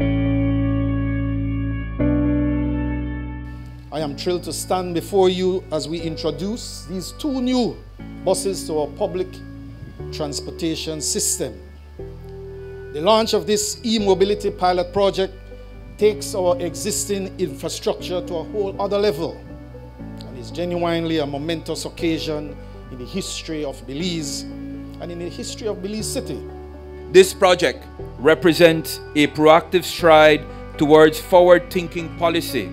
I am thrilled to stand before you as we introduce these two new buses to our public transportation system. The launch of this e-mobility pilot project takes our existing infrastructure to a whole other level and is genuinely a momentous occasion in the history of Belize and in the history of Belize City. This project represents a proactive stride towards forward-thinking policy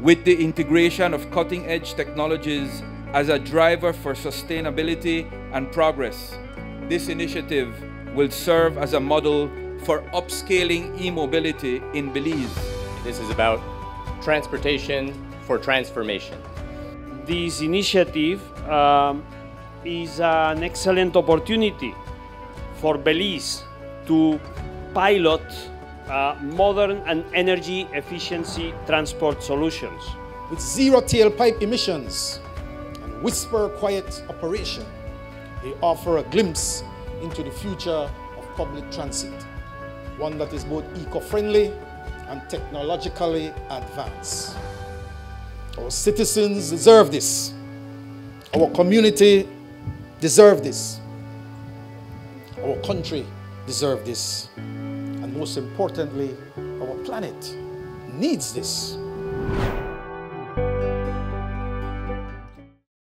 with the integration of cutting-edge technologies as a driver for sustainability and progress. This initiative will serve as a model for upscaling e-mobility in Belize. This is about transportation for transformation. This initiative um, is an excellent opportunity for Belize to pilot uh, modern and energy efficiency transport solutions. With zero tailpipe emissions and whisper quiet operation, they offer a glimpse into the future of public transit, one that is both eco-friendly and technologically advanced. Our citizens deserve this. Our community deserve this. Our country deserve this. And most importantly, our planet needs this.